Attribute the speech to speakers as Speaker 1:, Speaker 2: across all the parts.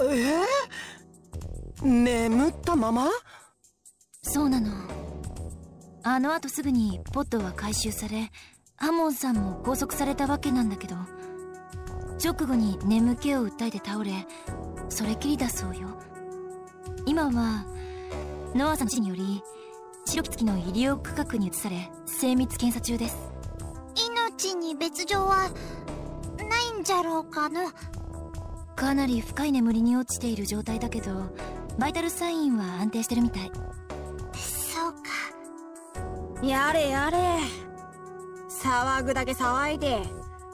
Speaker 1: えー、眠ったまま？
Speaker 2: そうなの。あの後すぐにポットは回収されハモンさんも拘束されたわけなんだけど直後に眠気を訴えて倒れそれきりだそうよ。今はノアさん自身により白木月の医療区画に移され精密検査中です。
Speaker 3: 命に別状はないんじゃろうかの
Speaker 2: かなり深い眠りに落ちている状態だけどバイタルサインは安定してるみたい。
Speaker 3: そう
Speaker 4: か。やれやれ。騒ぐだけ騒いで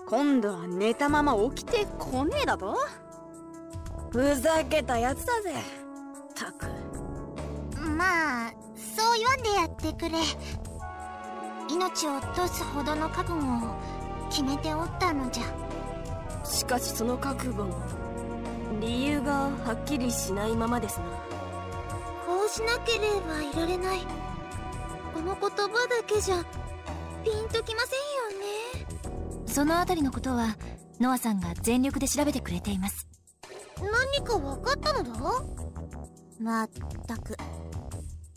Speaker 4: 今度は寝たまま起きてこねえだと？ふざけたやつだぜ。たく。
Speaker 3: まあそう言わんでやってくれ。命を落とすほどの覚悟を決めておったのじゃ。
Speaker 4: しかしその覚悟も理由がはっきりしないままですな。
Speaker 3: こうしなければいられない。この言葉だけじゃピンときませんよ
Speaker 2: ね。そのあたりのことはノアさんが全力で調べてくれています。
Speaker 3: 何か分かったのだ？まったく。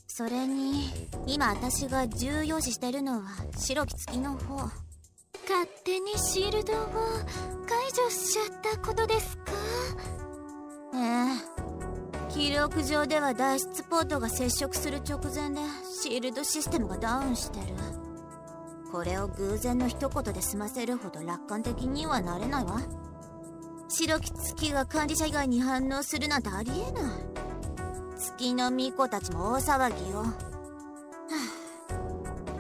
Speaker 3: それに今私が重要視してるのは白き月の方。勝手にシールドを解除しちゃったことですか？ええ記録上では脱出ポートが接触する直前でシールドシステムがダウンしてるこれを偶然の一言で済ませるほど楽観的にはなれないわ白き月が管理者以外に反応するなんてありえない月の巫女たちも大騒ぎよ。はあ、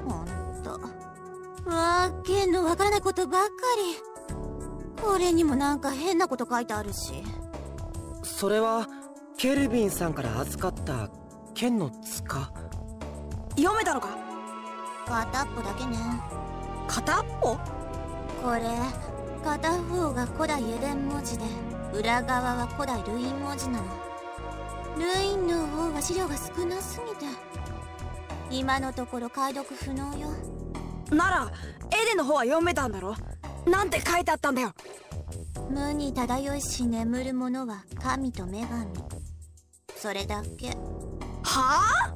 Speaker 3: ほんと。わけのわからないことばっかり。これにもなんか変なこと書いてあるし。
Speaker 1: それは、ケルビンさんから預かった剣の塚
Speaker 4: 読めたのか？
Speaker 3: 片っぽだけね。
Speaker 4: 片っぽ？
Speaker 3: これ、片方が古代エデン文字で、裏側は古代ルイン文字なの。ルインの方は資料が少なすぎて今のところ解読不能よ。
Speaker 4: ならエデの方は読めたんだろ？なんて書いてあったんだよ
Speaker 3: 無に漂いし眠る者は神と女神。それだけ。
Speaker 4: は
Speaker 3: あ？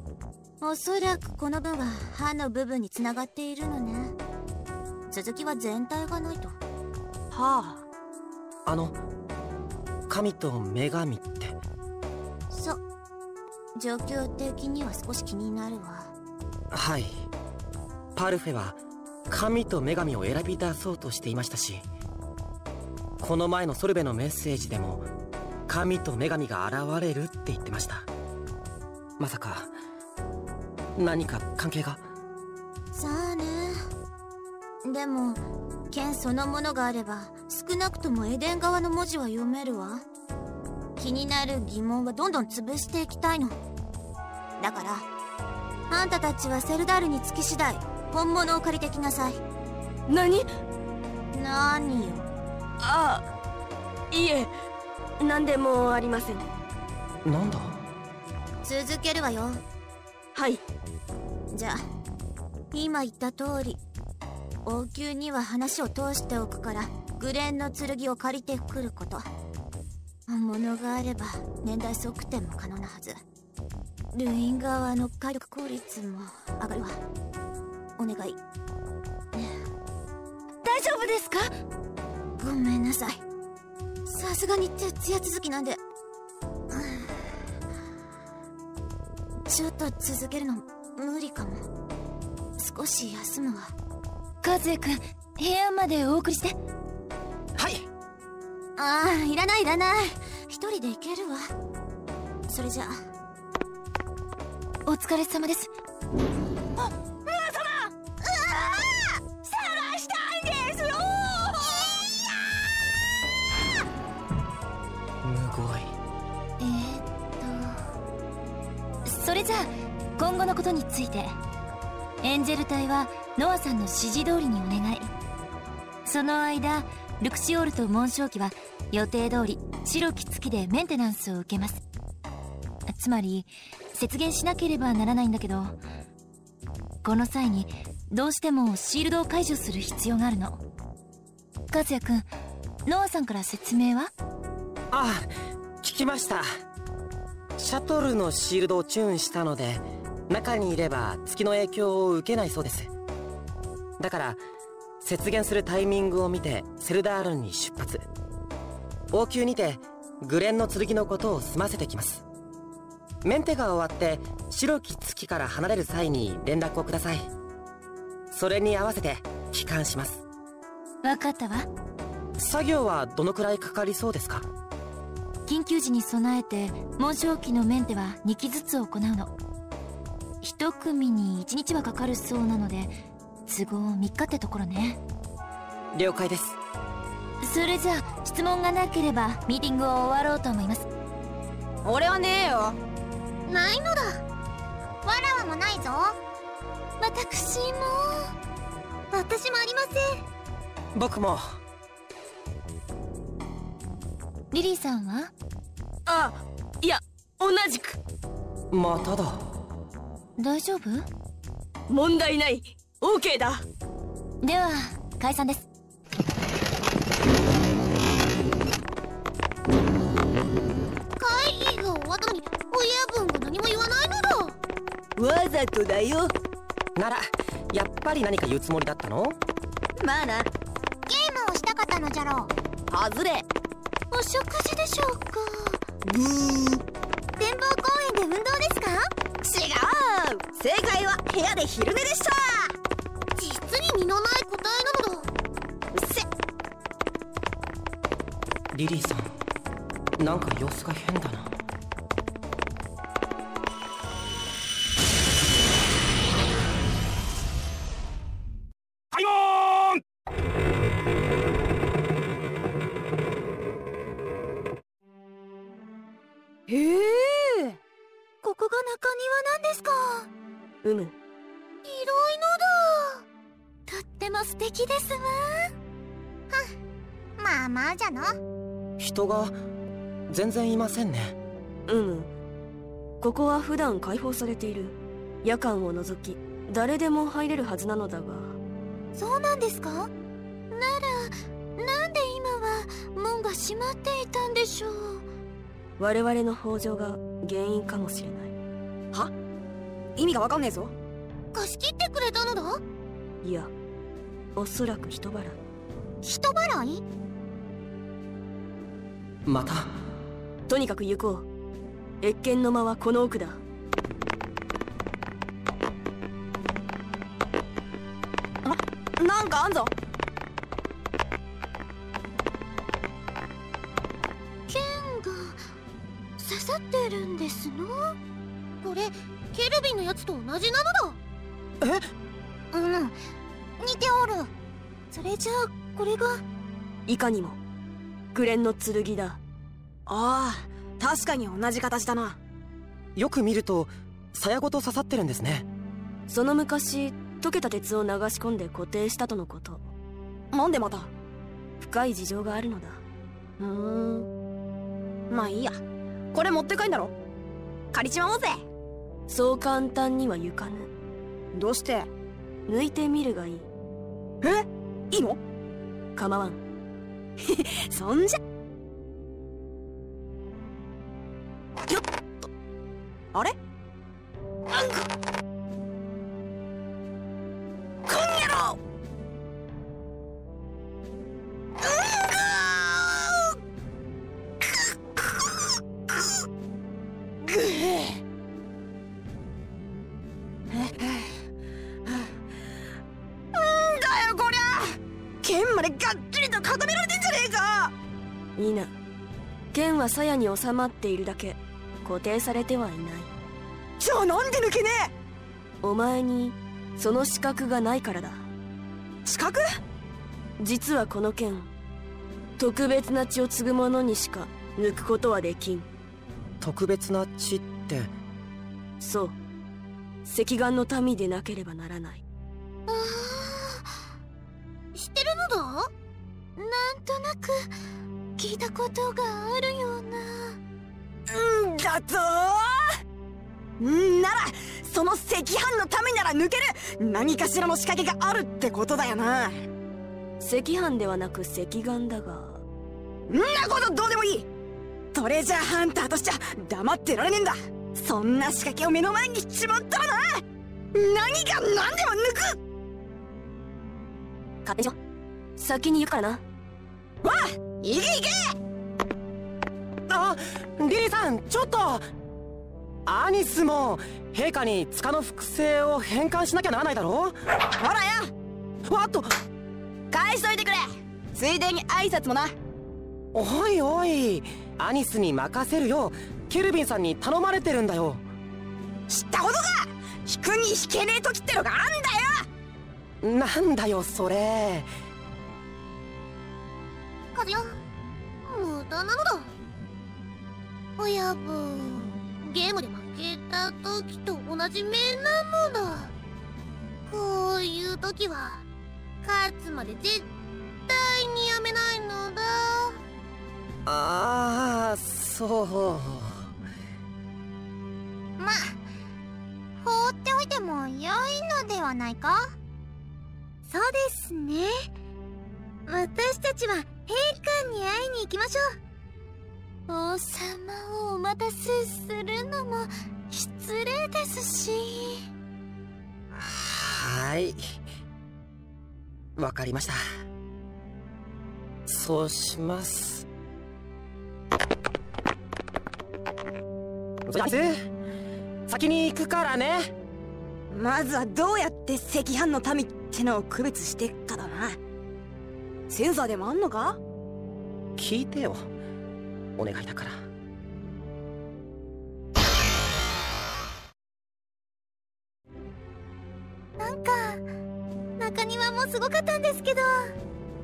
Speaker 3: おそらくこの文は歯の部分につながっているのね。続きは全体がないと。は
Speaker 4: あ。
Speaker 1: あの神と女神って。
Speaker 3: そう。状況的には少し気になるわ。
Speaker 1: はい。パルフェは神と女神を選び出そうとしていましたしこの前のソルベのメッセージでも神と女神が現れるって言ってました。まさか何か関係が？
Speaker 3: さあね。でも剣そのものがあれば少なくともエデン側の文字は読めるわ。気になる疑問はどんどん潰していきたいの。だからあんたたちはセルダールに着き次第本物を借りてきなさい。
Speaker 4: 何？
Speaker 3: 何よ
Speaker 4: あいえ何でもありません。
Speaker 1: なんだ？
Speaker 3: 続けるわよ。
Speaker 4: はい。
Speaker 3: じゃあ今言った通り王宮には話を通しておくからグレンの剣を借りてくること。本物があれば年代測定も可能なはず。ルイン側の火力効率も上がるわ。お願い。
Speaker 2: 大丈夫ですか？
Speaker 3: ごめんなさい。さすがに徹夜続きなんで。ちょっと続けるの無理かも。少し休むわ。
Speaker 2: 和也君部屋までお送りして。
Speaker 1: はい。
Speaker 3: ああいらないいらない。一人で行けるわ。それじゃあ。
Speaker 2: お疲れ様ですのことについてエンジェル隊はノアさんの指示通りにお願い。その間ルクシオールと紋章機は予定通り白き月でメンテナンスを受けます。つまり節減しなければならないんだけどこの際にどうしてもシールドを解除する必要があるの。和也君ノアさんから説明は？
Speaker 1: ああ聞きました。シャトルのシールドをチューンしたので中にいれば月の影響を受けないそうです。だから雪原するタイミングを見てセルダールンに出発。王宮にてグレンの剣のことを済ませてきます。メンテが終わって白き月から離れる際に連絡をください。それに合わせて帰還します。
Speaker 2: 分かったわ。
Speaker 1: 作業はどのくらいかかりそうですか？
Speaker 2: 緊急時に備えて紋章機のメンテは2機ずつ行うの1組に1日はかかるそうなので都合3日ってところね。
Speaker 1: 了解です。
Speaker 2: それじゃあ質問がなければミーティングを終わろうと思います。
Speaker 4: 俺はねえよ。
Speaker 3: ないのだ。わらわもないぞ。
Speaker 2: 私も。
Speaker 3: 私もありません。
Speaker 1: 僕も。
Speaker 2: リリーさんは？
Speaker 4: あいや同じく。
Speaker 1: まただ
Speaker 2: 大丈夫？
Speaker 4: 問題ない。OK だ。
Speaker 2: では解散です。
Speaker 3: 会議が終わったのに親分が何も言わないのだ。
Speaker 4: わざとだよ。
Speaker 1: ならやっぱり何か言うつもりだったの？
Speaker 4: まあな
Speaker 3: ゲームをしたかったのじゃろう。
Speaker 4: 外れ。
Speaker 3: お食事でしょうか。
Speaker 4: ブー部屋で昼寝でした。
Speaker 3: 実に身のない答えなのだ。
Speaker 4: うっせ。
Speaker 1: リリーさんなんか様子が変だな。
Speaker 3: 敵ですわ。はまあまあじゃな
Speaker 1: 人が全然いませんね。
Speaker 5: うむここは普段開放されている。夜間を除き誰でも入れるはずなのだが。
Speaker 3: そうなんですか？ならなんで今は門が閉まっていたんでしょう？
Speaker 5: 我々の北条が原因かもしれない。
Speaker 4: は？意味がわかんねえぞ。
Speaker 3: 貸し切ってくれたのだ？
Speaker 5: いやおそらく人払い。
Speaker 3: 人払い？
Speaker 1: また？
Speaker 5: とにかく行こう。越見の間はこの奥だ。
Speaker 4: なんかあんぞ。
Speaker 3: 剣が刺さってるんですの？これケルビンのやつと同じなのだ。え？うん似ておるそれじゃあこれが。
Speaker 5: いかにも。グレンの剣だ。
Speaker 4: ああ確かに同じ形だな。
Speaker 1: よく見ると鞘ごと刺さってるんですね。
Speaker 5: その昔溶けた鉄を流し込んで固定したとのこと。
Speaker 4: なんでまた？
Speaker 5: 深い事情があるのだ。
Speaker 4: うーん。まあいいや。これ持って帰んだろ。借りちまおうぜ。
Speaker 5: そう簡単には行かぬ。
Speaker 4: どうして？
Speaker 5: 抜いてみるがいい
Speaker 4: え？いいの？
Speaker 5: 構わん。
Speaker 4: そんじゃ。よっと。あれ？
Speaker 5: 収まっているだけ固定されてはいない。
Speaker 4: じゃあなんで抜けねえ？
Speaker 5: お前にその資格がないからだ。
Speaker 4: 資格？
Speaker 5: 実はこの剣特別な血を継ぐ者にしか抜くことはできん。
Speaker 1: 特別な血って？
Speaker 5: そう。赤眼の民でなければならない。
Speaker 3: あー知ってるのだ？なんとなく聞いたことがあるよ
Speaker 4: だぞ。んならその赤飯のためなら抜ける。何かしらの仕掛けがあるってことだよな。
Speaker 5: 赤飯ではなく赤眼だが。
Speaker 4: んなことどうでもいい。トレジャーハンターとしちゃ黙ってられねえんだ。そんな仕掛けを目の前にしちまったらな。何が何でも抜く。
Speaker 5: 勝手にしろ。先に言うからな。
Speaker 4: わあ行け行け
Speaker 1: あリリーさんちょっとアニスも陛下に塚の複製を返還しなきゃならないだろ
Speaker 4: ほらよ
Speaker 1: わっと！
Speaker 4: 返しといてくれ！ついでに挨拶もな。
Speaker 1: おいおい！アニスに任せるよ。ケルビンさんに頼まれてるんだよ。
Speaker 4: 知ったことか！引くに引けねえ時ってのがあんだよ！
Speaker 1: なんだよそれ。
Speaker 6: 和代無駄なのだ親分ゲームで負けた時と同じ目なのだ。こういう時は勝つまで絶対にやめないのだ。
Speaker 1: ああそう。
Speaker 6: まあ放っておいても良いのではないか？そうですね。私たちは陛下に会いに行きましょう王様をお待たせするのも失礼ですし。
Speaker 1: はい。わかりました。そうします。じゃあ先に行くからね。
Speaker 4: まずはどうやって赤飯の民ってのを区別してっかだな。センサーでもあんのか？
Speaker 1: 聞いてよお願いだから。
Speaker 6: なんか中庭もすごかったんですけど。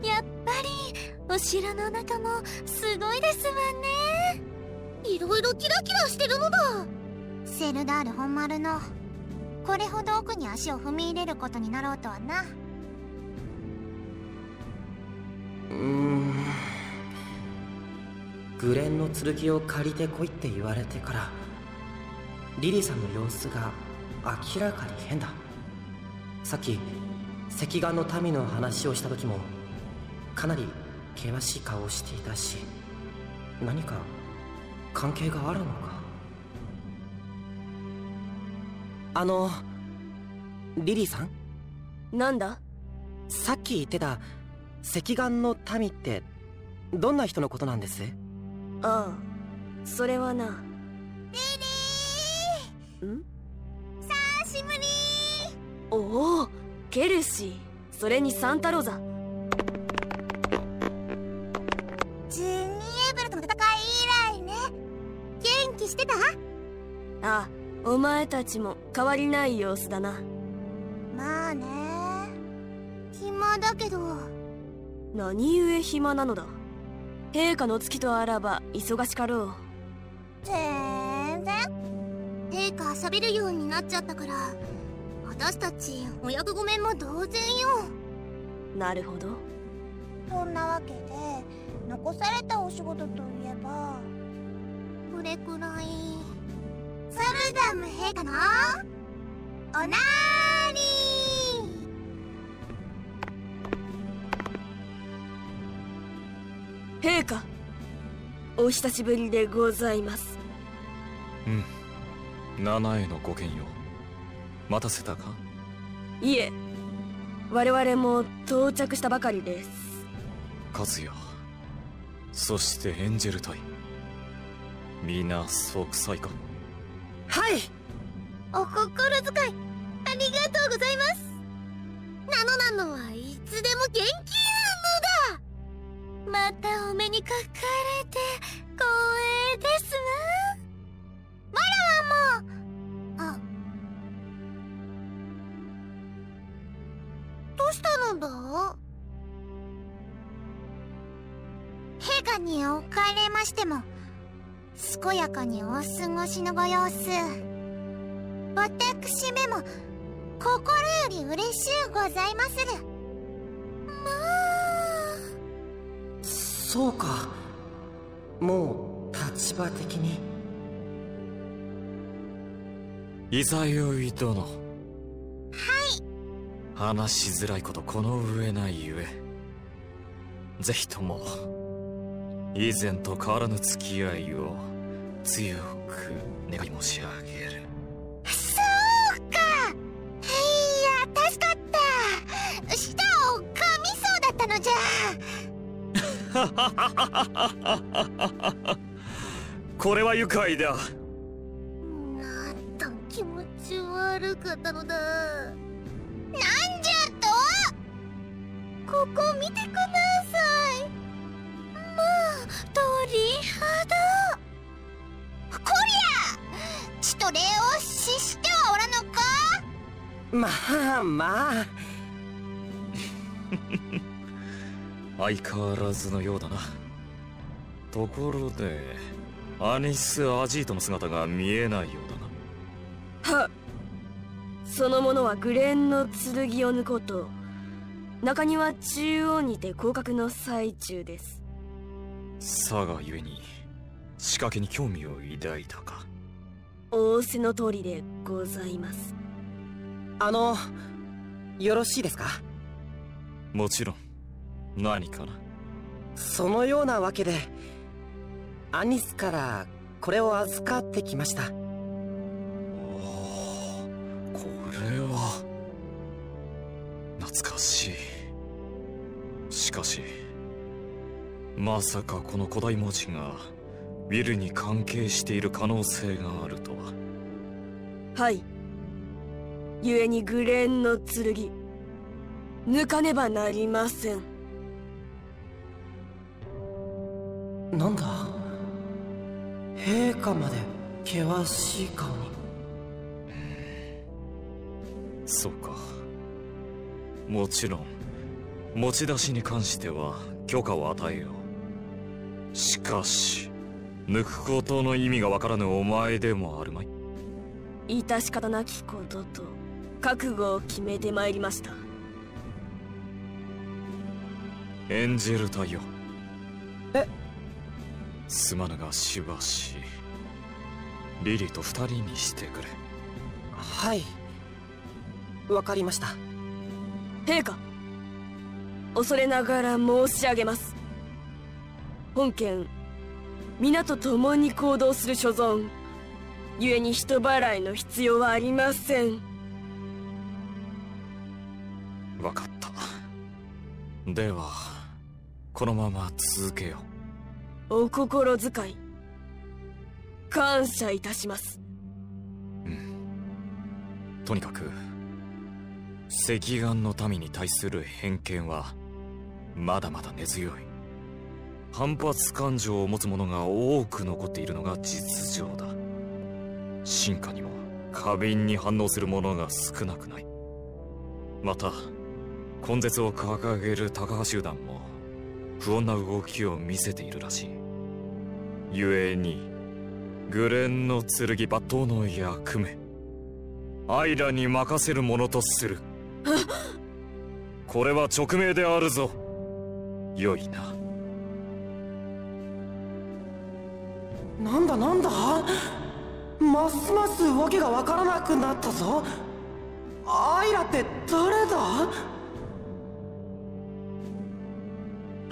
Speaker 6: やっぱりお城の中もすごいですわね。いろいろキラキラしてるのだ。セルダール本丸の。これほど奥に足を踏み入れることになろうとはな。
Speaker 1: うーんグレンの剣を借りてこいって言われてからリリーさんの様子が明らかに変だ。さっき赤眼の民の話をした時もかなり険しい顔をしていたし何か関係があるのか？あのリリーさん？
Speaker 5: なんだ？
Speaker 1: さっき言ってた赤眼の民ってどんな人のことなんです？
Speaker 5: ああそれはな。
Speaker 6: リリ
Speaker 5: ん？
Speaker 6: ー久しぶり。
Speaker 5: おおケルシー。それにサンタローザ。
Speaker 6: ジュニエーブルとの戦い以来ね。元気してた？
Speaker 5: ああお前たちも変わりない様子だな。
Speaker 6: まあね。暇だけど。
Speaker 5: 何故暇なのだ？陛下の月とあらば忙しかろう。
Speaker 6: 全然。陛下喋るようになっちゃったから私たちお役御免も同然よ。
Speaker 5: なるほど。
Speaker 6: そんなわけで残されたお仕事といえばこれくらい。サルダム陛下のおなー
Speaker 5: 陛下お久しぶりでございます。
Speaker 7: うん。七重のご剣よ待たせたか？
Speaker 5: いえ我々も到着したばかりです。
Speaker 7: 和也。そしてエンジェル隊。皆そう臭いか。
Speaker 1: はい。
Speaker 6: お心遣いありがとうございます。なのなのはいつでも元気またお目にかかれて光栄ですわ。わらわもあ。どうしたのだ？陛下におかれましても健やかにお過ごしのご様子。私めも心より嬉しゅうございまする。
Speaker 1: そうか。もう立場的に。
Speaker 7: イザヨイ殿。はい。話しづらいことこの上ないゆえ。ぜひとも以前と変わらぬ付き合いを強く願い申し上げ これは愉快だ。
Speaker 3: なんと気持ち悪かったのだ。なんじゃとここ見てください。まあ鳥肌。こりゃ！血と礼を死してはおらぬか？
Speaker 1: まあまあ
Speaker 7: 相変わらずのようだな。ところでアニス・アジートの姿が見えないよ
Speaker 5: うだな。はその者はグレーンの剣を抜こうと中庭中央にて降格の最中です。
Speaker 7: 佐賀ゆえに仕掛けに興味を抱いたか。
Speaker 5: 仰せの通りでございます。
Speaker 1: あのよろしいですか？
Speaker 7: もちろん何かな？
Speaker 1: そのようなわけでアニスからこれを預かってきました。
Speaker 7: おこれは。懐かしい。しかしまさかこの古代文字がウィルに関係している可能性があるとは。
Speaker 5: はい。故にグレーンの剣。抜かねばなりません
Speaker 1: なんだ？陛下まで険しい顔に。
Speaker 7: そうか。もちろん持ち出しに関しては許可を与えよう。しかし抜くことの意味がわからぬお前でもあるまい。
Speaker 5: 致し方なきことと覚悟を決めてまいりました。
Speaker 7: エンジェル隊よ
Speaker 1: え
Speaker 7: すまぬがしばしリリーと二人にしてくれ。
Speaker 1: はい。わかりました。
Speaker 5: 陛下恐れながら申し上げます。本件皆と共に行動する所存。故に人払いの必要はありません。
Speaker 7: 分かった。ではこのまま続けよ
Speaker 5: うお心遣い。感謝いたします。
Speaker 7: うん。とにかく赤眼の民に対する偏見はまだまだ根強い。反発感情を持つ者が多く残っているのが実情だ。進化にも過敏に反応する者が少なくない。また根絶を掲げる高橋集団も不穏な動きを見せているらしい。故にグレンの剣抜刀の役目アイラに任せるものとする。これは勅命であるぞ。よいな。
Speaker 1: なんだなんだ？ますますわけがわからなくなったぞ。アイラって誰だ？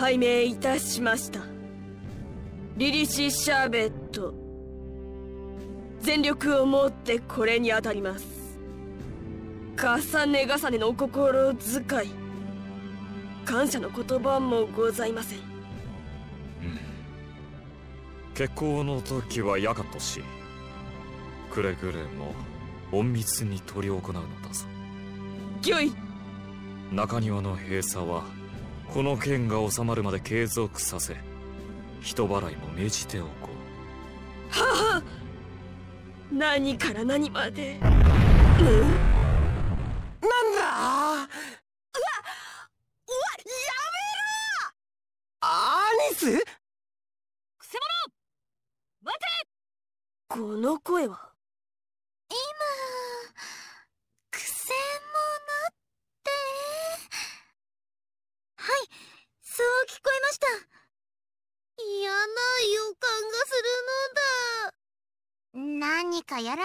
Speaker 5: 拝命いたしました。リリシ・シャーベット。全力をもってこれに当たります。重ね重ねのお心遣い。感謝の言葉もございません、うん、
Speaker 7: 結婚の時は夜間としくれぐれも隠密に執り行うのだぞ。
Speaker 5: 御意
Speaker 7: 中庭の閉鎖はこの件が収まるまで継続させ人払いも命じておこ
Speaker 5: う。はあ何から何まで。うん？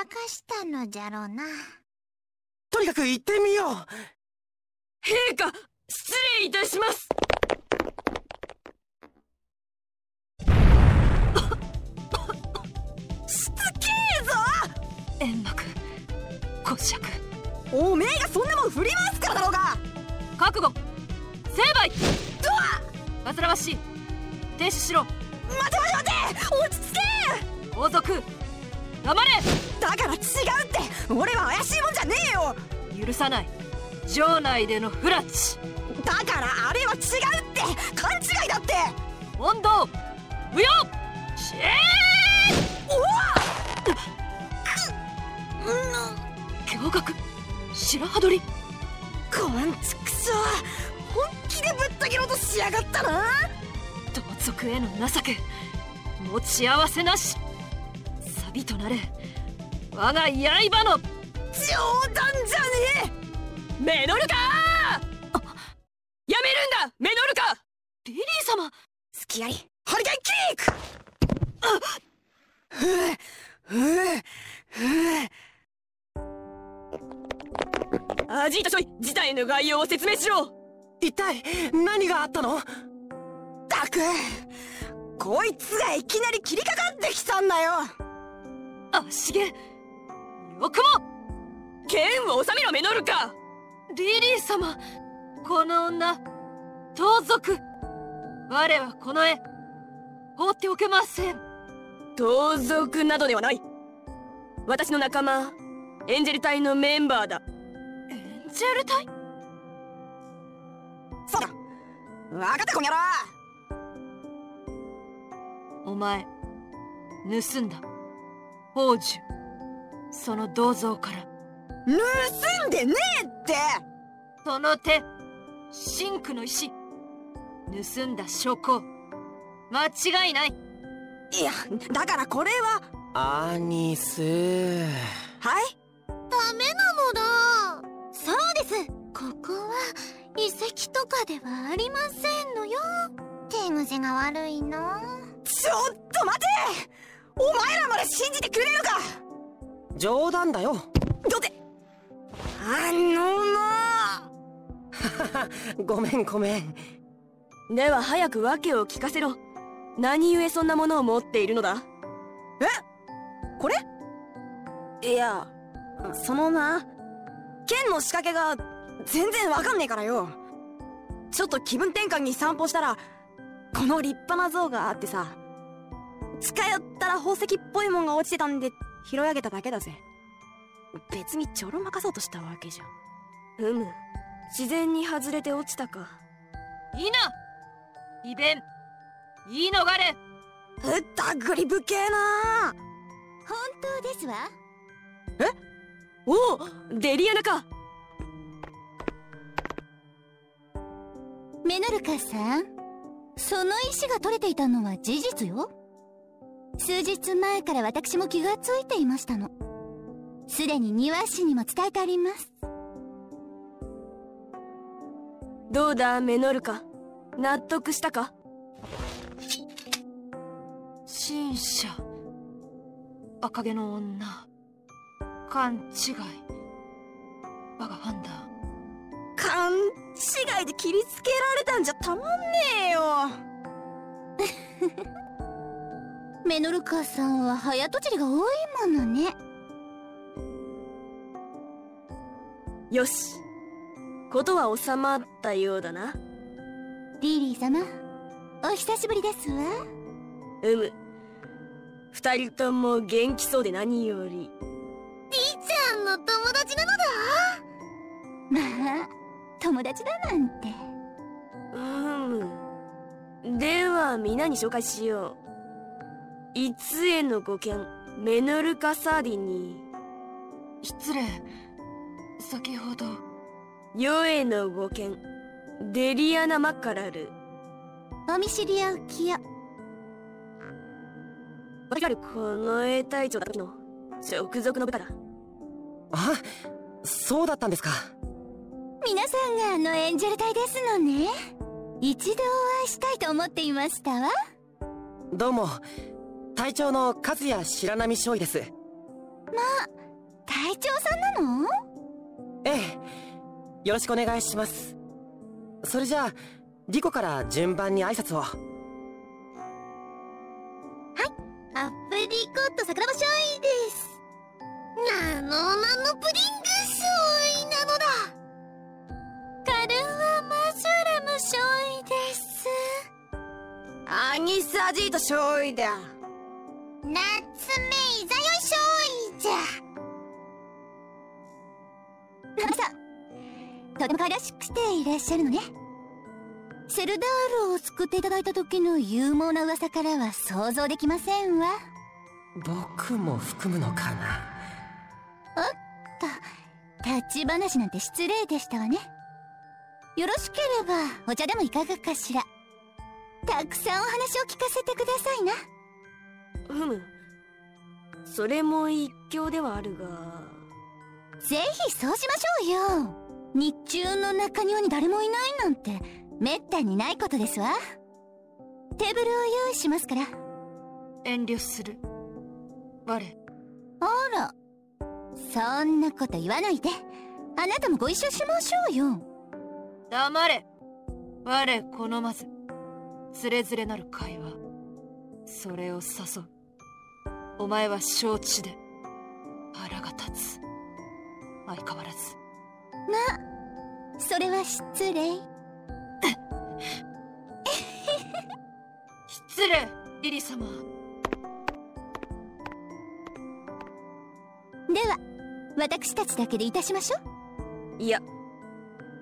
Speaker 3: かしたのじゃろうな。
Speaker 1: とにかく行ってみよう。
Speaker 5: 陛下、失礼いたします。すっけえぞ。
Speaker 8: 煙幕、骨爵。
Speaker 4: おめえがそんなもん振り回すからだろうが。
Speaker 8: 覚悟成敗。ドア煩わしい。停止しろ。
Speaker 4: 待て待て待て落ち着
Speaker 8: け。王族黙れ。
Speaker 4: だから違うって。俺は怪しいもんじゃね
Speaker 8: えよ。許さない。城内でのフラッチ。
Speaker 4: だからあれは違うって。勘違いだって。
Speaker 8: 温度無用。シェーおおく驚愕白羽取り。
Speaker 4: こんちくしょう本気でぶった切ろうとしやがったな。
Speaker 8: 同族への情け。持ち合わせなし錆となれ我が刃の冗談
Speaker 4: じゃね
Speaker 5: え。メノルカやめるんだ！メノルカ
Speaker 8: リリー様！
Speaker 4: 隙ありハリケーンキック！あふうふう
Speaker 5: アジータショイ事態の概要を説明しろ。
Speaker 1: 一体何があったの？
Speaker 4: たくこいつがいきなり切りかかってきたんだよ
Speaker 8: あしげよくも。
Speaker 5: 剣を収めろメノルカ。
Speaker 8: リリー様。この女。盗賊。我はこの絵。放っておけません。
Speaker 5: 盗賊などではない。私の仲間エンジェル隊のメンバーだ。
Speaker 8: エンジェル隊？
Speaker 4: そうだ。分かったこにゃろ
Speaker 8: お前盗んだ宝珠。その銅像から。
Speaker 4: 盗んでねえって！
Speaker 8: その手シンクの石。盗んだ証拠。間違いない。
Speaker 4: いやだからこれは。
Speaker 1: アニス。
Speaker 4: はい。
Speaker 3: ダメなのだ。そうです。ここは遺跡とかではありませんのよ。手癖が悪いの。
Speaker 4: ちょっと待てお前らまで信じてくれるのか？
Speaker 1: 冗談だよ。
Speaker 4: どてあの
Speaker 1: も ごめんごめん。
Speaker 5: では早く訳を聞かせろ。何故そんなものを持っているのだ？
Speaker 4: え？これ？いやそのな。剣の仕掛けが全然わかんねえからよ。ちょっと気分転換に散歩したらこの立派な像があってさ近寄ったら宝石っぽいもんが落ちてたんで拾い上げただけだぜ。別にちょろまかそうとしたわけじゃ。
Speaker 5: うむ。自然に外れて落ちたか。
Speaker 8: いいな。イベン言い逃れ。
Speaker 4: うったぐりぶけえな。
Speaker 3: 本当ですわ。
Speaker 5: え？おおデリアナか。
Speaker 3: メノルカさんその石が取れていたのは事実よ数日前から私も気がついていましたの。すでに庭師にも伝えてあります。
Speaker 5: どうだメノルカ？納得したか？
Speaker 8: 新社。赤毛の女。勘違い。我が判断。
Speaker 4: 勘違いで切りつけられたんじゃたまんねえよ
Speaker 3: メノルカさんは早とちりが多いものね。
Speaker 5: よし。ことは収まったようだな。
Speaker 3: リリー様お久しぶりですわ。
Speaker 5: うむ。二人とも元気そうで何より。
Speaker 3: リーちゃんの友達なのだ。まあ友達だなんて。
Speaker 5: うむ。では皆に紹介しよういつへのご見メノルカサーディに。
Speaker 8: 失礼。先ほど。
Speaker 5: 世へのご見デリアナ・マッカラル。
Speaker 3: お見知り合う気よ
Speaker 5: この兵隊長だ時の直属の部下だ。
Speaker 1: あそうだったんですか。
Speaker 3: 皆さんがあのエンジェル隊ですのね。一度お会いしたいと思っていましたわ。
Speaker 1: どうも隊長の和也白波少尉です。
Speaker 3: まあ隊長さんなの？
Speaker 1: ええ。よろしくお願いします。それじゃあリコから順番に挨拶を。はい。
Speaker 3: アップリコット桜庭少尉です。
Speaker 6: ナノナノプリング少尉なのだ。
Speaker 9: カルーア・マジュラム少尉です。
Speaker 4: アニスアジート少尉だ
Speaker 6: 夏目いざよ少尉じゃ。
Speaker 9: ナミさんとても可愛らしくていらっしゃるのね。セルダールを救っていただいた時の勇猛な噂からは想像できませんわ。
Speaker 1: 僕も含むのかな。
Speaker 9: おっと立ち話なんて失礼でしたわね。よろしければお茶でもいかがかしら。たくさんお話を聞かせてくださいな
Speaker 5: ふむ。それも一興ではあるが。
Speaker 9: ぜひそうしましょうよ。日中の中庭に誰もいないなんてめったにないことですわ。テーブルを用意しますから。
Speaker 8: 遠慮する。我。
Speaker 9: あら。そんなこと言わないで。あなたもご一緒しましょうよ。
Speaker 8: 黙れ。我好まず。つれづれなる会話それを誘う。お前は承知で。腹が立つ。相変わらず。
Speaker 9: まそれは失礼。
Speaker 8: 失礼リリ様。
Speaker 9: では私たちだけでいたしましょう。
Speaker 5: いや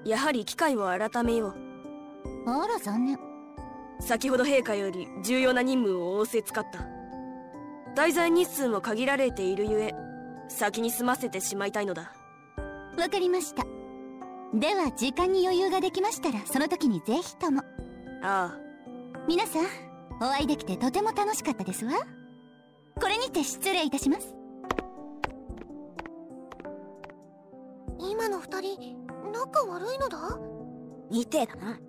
Speaker 5: やはり機会を改めよう。
Speaker 9: あら残念
Speaker 5: 先ほど陛下より重要な任務を仰せつかった。滞在日数も限られているゆえ先に済ませてしまいたいのだ。
Speaker 9: わかりました。では時間に余裕ができましたらその時にぜひとも。
Speaker 5: ああ。
Speaker 9: 皆さんお会いできてとても楽しかったですわ。これにて失礼いたします。
Speaker 6: 今の二人仲悪いのだ？
Speaker 4: みてな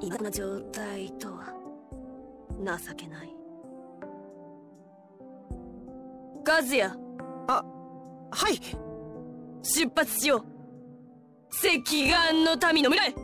Speaker 5: 今の状態とは情けない。和也。
Speaker 1: はい。
Speaker 5: 出発しよう。赤眼の民の村へ